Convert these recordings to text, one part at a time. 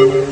you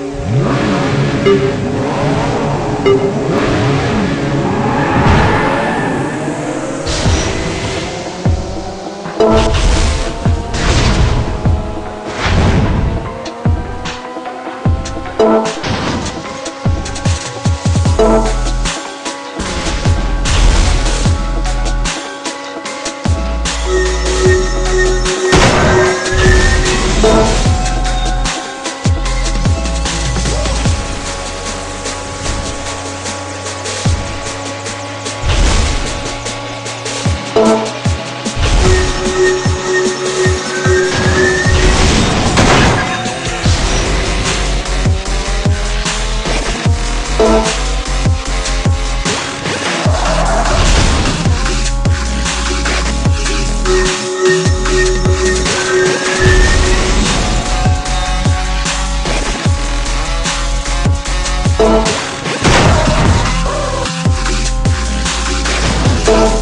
Thank.